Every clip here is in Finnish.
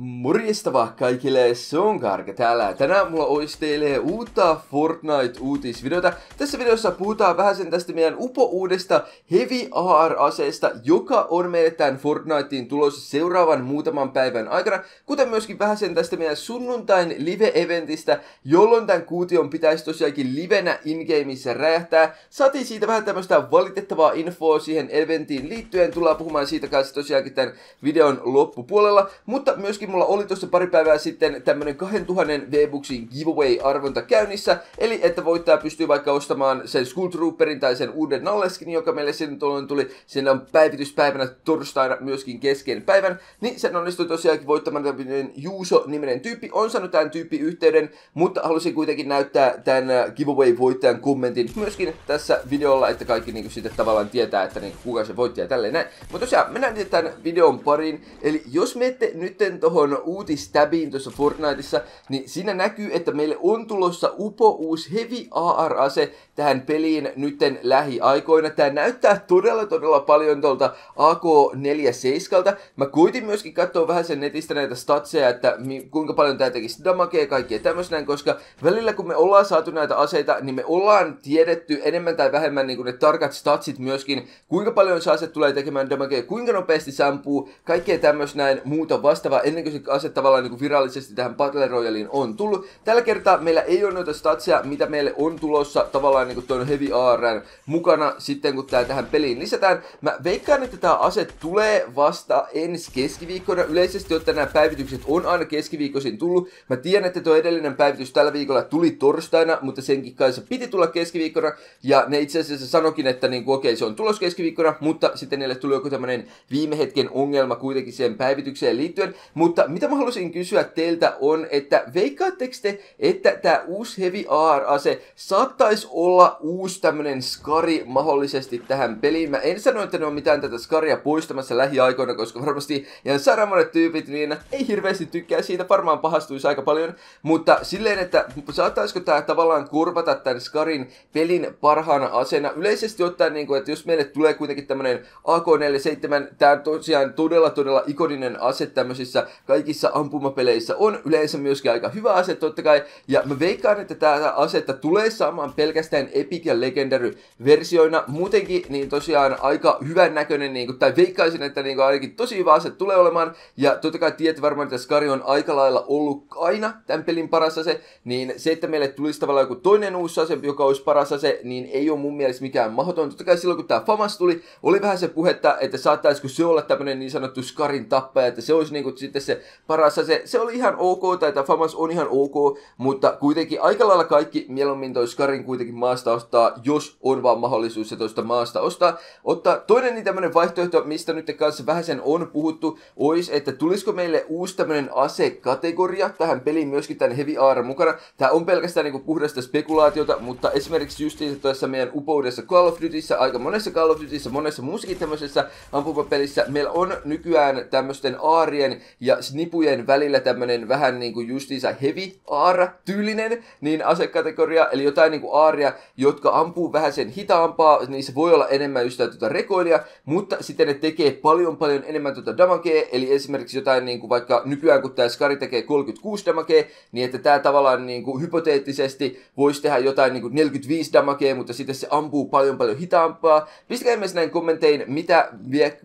Morjesta kaikille, se on Karke täällä. Tänään mulla olisi teille uutta Fortnite-uutisvideota. Tässä videossa puhutaan vähän sen tästä meidän upo-uudesta Heavy AR-aseesta, joka on meille tämän Fortnitein tulossa seuraavan muutaman päivän aikana. Kuten myöskin vähän sen tästä meidän sunnuntain live-eventistä, jolloin tämän kuution pitäisi tosiaankin livenä ingameissa räjähtää. Saatiin siitä vähän tämmöistä valitettavaa infoa siihen eventiin liittyen. Tullaan puhumaan siitä kanssa tosiaankin tämän videon loppupuolella, mutta myöskin mulla oli tuossa pari päivää sitten tämmönen 2000 V-Bucksin giveaway-arvonta käynnissä, eli että voittaja pystyy vaikka ostamaan sen Skull Trooperin tai sen uuden Nalleskin, joka meille sen tuli, siinä on päivityspäivänä torstaina myöskin kesken päivän, niin sen onnistui tosiaankin voittamaan tämmöinen Juuso-niminen tyyppi, on saanut tämän tyyppi yhteyden, mutta halusin kuitenkin näyttää tämän äh, giveaway-voittajan kommentin myöskin tässä videolla, että kaikki niinku sitten tavallaan tietää, että niinku kuka se voittaja tälleen näin. Mutta tosiaan, mennään tämän videon pariin, eli jos menette nytten tohon tuohon uutistäbiin tuossa Fortniteissa, niin siinä näkyy, että meille on tulossa upo uusi Heavy AR-ase tähän peliin nytten lähiaikoina. Tämä näyttää todella todella paljon tuolta AK-47. Mä kuitin myöskin katsoa vähän sen netistä näitä statseja, että mi- kuinka paljon tämä tekisi damakea ja kaikkea tämmöistä, koska välillä kun me ollaan saatu näitä aseita, niin me ollaan tiedetty enemmän tai vähemmän niin ne tarkat statsit myöskin, kuinka paljon se ase tulee tekemään damakea, kuinka nopeasti se ampuu, kaikkea tämmöistä näin muuta vastaavaa ennen kuin se ase tavallaan niin kuin virallisesti tähän Battle Royaliin on tullut. Tällä kertaa meillä ei ole noita statsia, mitä meille on tulossa tavallaan niin kuin tuon Heavy ARn mukana sitten, kun tämä tähän peliin lisätään. Mä veikkaan, että tämä ase tulee vasta ensi keskiviikkona. Yleisesti ottaen nämä päivitykset on aina keskiviikkoisin tullut. Mä tiedän, että tuo edellinen päivitys tällä viikolla tuli torstaina, mutta senkin kanssa piti tulla keskiviikkona. Ja ne itse asiassa sanokin, että niin kuin, okei, se on tulos keskiviikkona, mutta sitten niille tuli joku tämmöinen viime hetken ongelma kuitenkin siihen päivitykseen liittyen. Mutta mitä mä halusin kysyä teiltä on, että veikkaatteko te, että tämä uusi Heavy AR-ase saattaisi olla uusi tämmönen skari mahdollisesti tähän peliin? Mä en sano, että ne on mitään tätä skaria poistamassa lähiaikoina, koska varmasti ihan sairaan monet tyypit niin ei hirveästi tykkää siitä, varmaan pahastuisi aika paljon, mutta silleen, että saattaisiko tämä tavallaan kurvata tämän skarin pelin parhaana asena yleisesti ottaen, niin kuin, että jos meille tulee kuitenkin tämmönen AK-47, tämä on tosiaan todella todella ikoninen ase tämmöisissä kaikissa ampumapeleissä on yleensä myöskin aika hyvä ase totta kai. Ja mä veikkaan, että tämä asetta tulee saamaan pelkästään Epic ja Legendary versioina. Muutenkin niin tosiaan aika hyvän näköinen, niin kuin, tai veikkaisin, että niin kuin, ainakin tosi hyvä ase tulee olemaan. Ja totta kai tiedät varmaan, että Skari on aika lailla ollut aina tämän pelin paras ase. Niin se, että meille tulisi tavallaan joku toinen uusi ase, joka olisi paras ase, niin ei ole mun mielestä mikään mahdoton. Totta kai silloin, kun tämä Famas tuli, oli vähän se puhetta, että saattaisiko se olla tämmöinen niin sanottu Skarin tappaja, että se olisi niin kuin, sitten se parassa se, se oli ihan ok, tai tämä Famas on ihan ok, mutta kuitenkin aika lailla kaikki mieluummin toi Skarin kuitenkin maasta ostaa, jos on vaan mahdollisuus se toista maasta ostaa. Ottaa toinen niin tämmönen vaihtoehto, mistä nyt kanssa vähän sen on puhuttu, olisi, että tulisiko meille uusi tämmönen ase-kategoria tähän peliin myöskin tämän Heavy AR mukana. Tämä on pelkästään niinku puhdasta spekulaatiota, mutta esimerkiksi justiin tuossa meidän upoudessa Call of Dutyssä, aika monessa Call of Dutyssä, monessa muussakin tämmöisessä ampumapelissä, meillä on nykyään tämmöisten aarien ja snipu lipujen välillä tämmönen vähän niinku justiinsa heavy aara-tyylinen niin asekategoria, eli jotain niinku aaria, jotka ampuu vähän sen hitaampaa, niin se voi olla enemmän just tuota rekoilia, mutta sitten ne tekee paljon paljon enemmän tuota damagea, eli esimerkiksi jotain niinku vaikka nykyään kun tämä Skari tekee 36 damagea, niin että tämä tavallaan niinku hypoteettisesti voisi tehdä jotain niinku 45 damagea, mutta sitten se ampuu paljon paljon hitaampaa. Pistäkää myös näin kommentein, mitä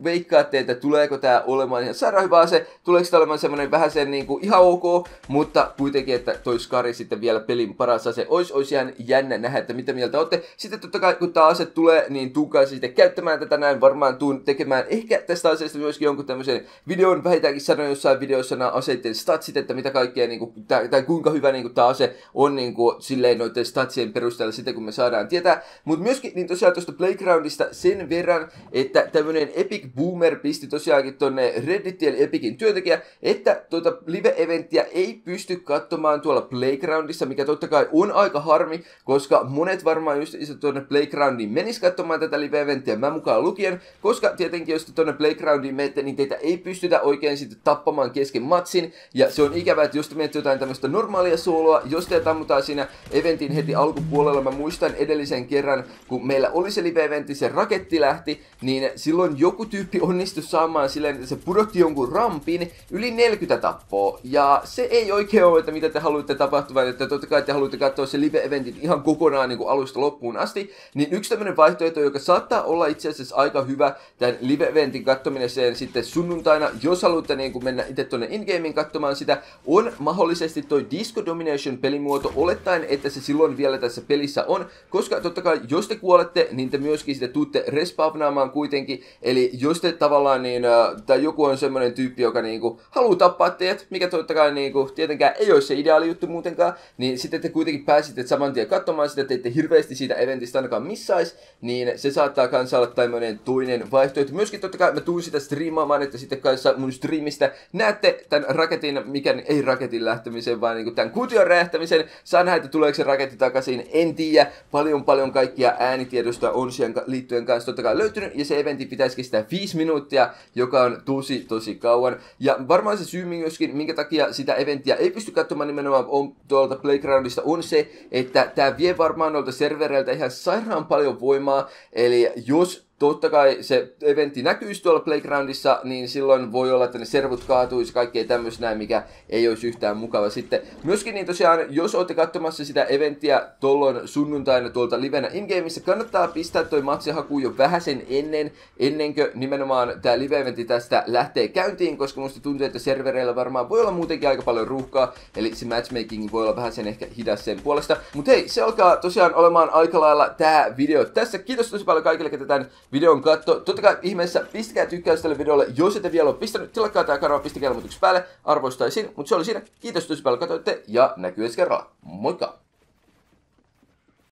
veikkaatte, että tuleeko tämä olemaan ihan sairaan hyvä ase, tuleeko tämä olemaan semmonen vähän sen niinku ihan ok, mutta kuitenkin, että toi Skari sitten vielä pelin paras ase. Ois, ois ihan jännä nähdä, että mitä mieltä olette. Sitten totta kai, kun tää ase tulee, niin tuukaa sitten käyttämään tätä näin. Varmaan tuun tekemään ehkä tästä asiasta myöskin jonkun tämmöisen videon. Vähintäänkin sanoin jossain videossa nämä aseiden statsit, että mitä kaikkea, niinku, tai, tai kuinka hyvä niinku tää ase on niinku, silleen noiden statsien perusteella sitten, kun me saadaan tietää. Mutta myöskin niin tosiaan tuosta Playgroundista sen verran, että tämmönen Epic Boomer pisti tosiaankin tonne Redditien Epicin työntekijä, että tuota live-eventtiä ei pysty katsomaan tuolla Playgroundissa, mikä totta kai on aika harmi, koska monet varmaan just tuonne Playgroundiin menis katsomaan tätä live-eventtiä, mä mukaan lukien, koska tietenkin jos te tuonne Playgroundiin menette, niin teitä ei pystytä oikein sitten tappamaan kesken matsin, ja se on ikävä, että jos te menette jotain tämmöistä normaalia sooloa, jos te ammutaan siinä eventin heti alkupuolella, mä muistan edellisen kerran, kun meillä oli se live-eventti, se raketti lähti, niin silloin joku tyyppi onnistui saamaan silleen, että se pudotti jonkun rampin yli yli 40 tappoa. Ja se ei oikein ole, että mitä te haluatte tapahtuvan, että totta kai te haluatte katsoa se live-eventin ihan kokonaan niin kuin alusta loppuun asti. Niin yksi tämmöinen vaihtoehto, joka saattaa olla itse asiassa aika hyvä tämän live-eventin kattominen sen sitten sunnuntaina, jos haluatte niin kuin mennä itse tuonne in-gamein katsomaan sitä, on mahdollisesti toi Disco Domination pelimuoto, olettaen, että se silloin vielä tässä pelissä on, koska totta kai jos te kuolette, niin te myöskin sitten tuutte respawnaamaan kuitenkin, eli jos te tavallaan niin, äh, tai joku on semmoinen tyyppi, joka niinku haluaa tappaa teidät, mikä totta kai niinku, tietenkään ei ole se ideaali juttu muutenkaan, niin sitten te kuitenkin pääsitte saman tien katsomaan sitä, että ette hirveästi siitä eventistä ainakaan missais, niin se saattaa kanssa olla tämmöinen toinen vaihtoehto. Myöskin totta kai mä tuun sitä striimaamaan, että sitten kanssa mun striimistä näette tämän raketin, mikä ei raketin lähtemisen, vaan niinku tämän kution räjähtämisen. Saa nähdä, että tuleeko se raketti takaisin, en tiedä. Paljon paljon kaikkia äänitiedosta on siihen liittyen kanssa totta kai löytynyt, ja se eventti pitäisi kestää 5 minuuttia, joka on tosi tosi kauan. Ja varmaan se syy myöskin, minkä takia sitä eventtiä ei pysty katsomaan nimenomaan on, tuolta Playgroundista, on se, että tämä vie varmaan noilta servereiltä ihan sairaan paljon voimaa. Eli jos totta kai se eventti näkyisi tuolla Playgroundissa, niin silloin voi olla, että ne servut kaatuisi, kaikkea tämmöistä näin, mikä ei olisi yhtään mukava sitten. Myöskin niin tosiaan, jos olette katsomassa sitä eventtiä tuolloin sunnuntaina tuolta livenä in-gameissa, kannattaa pistää toi matsihaku jo vähän sen ennen, ennen kuin nimenomaan tämä live-eventti tästä lähtee käyntiin, koska musta tuntuu, että servereillä varmaan voi olla muutenkin aika paljon ruuhkaa, eli se matchmaking voi olla vähän sen ehkä hidas sen puolesta. Mutta hei, se alkaa tosiaan olemaan aika lailla tää video tässä. Kiitos tosi paljon kaikille, ketä tämän videon katto. Totta kai ihmeessä pistäkää tykkäys tälle videolle, jos ette vielä ole pistänyt. Tilakkaa tää kanava, pistäkää ilmoituksen päälle, arvostaisin. Mutta se oli siinä. Kiitos tosi paljon katsoitte ja näkyy ensi kerralla. Moikka!